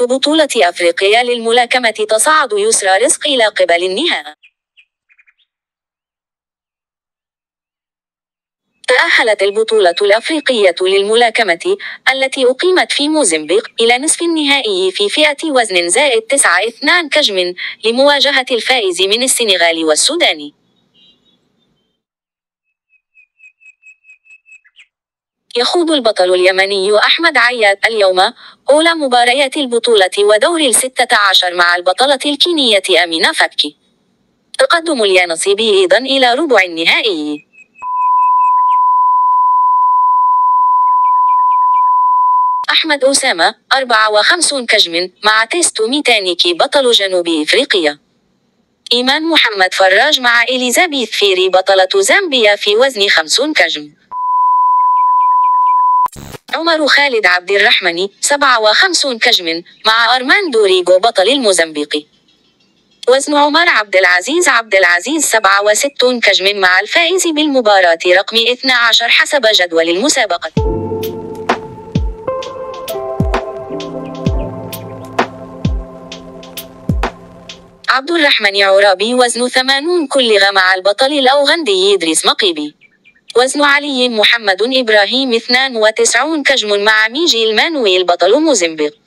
بطولة أفريقيا للملاكمة تصعد يسرى رزق إلى قبل النهائي تأهلت البطولة الأفريقية للملاكمة التي أقيمت في موزمبيق إلى نصف النهائي في فئة وزن زائد تسعة اثنان كجم لمواجهة الفائز من السنغال والسودان. يخوض البطل اليمني أحمد عياد اليوم أولى مباريات البطولة ودور الستة عشر مع البطلة الكينية أمينة فكي. تقدم اليانصيبي أيضا إلى ربع النهائي. أحمد أسامة 54 كجم مع تيستو ميتانيكي بطل جنوب إفريقيا إيمان محمد فراج مع إليزابيث فيري بطلة زامبيا في وزن 50 كجم عمر خالد عبد الرحمن 57 كجم مع أرماندو ريغو بطل الموزمبيقي وزن عمر عبد العزيز عبد العزيز 67 كجم مع الفائز بالمباراة رقم 12 حسب جدول المسابقة. عبد الرحمن عرابي وزن 80 كلغ مع البطل الأوغندي إدريس مقيبي. وزن علي محمد إبراهيم 92 كجم مع ميجي المانوي البطل موزمبيق.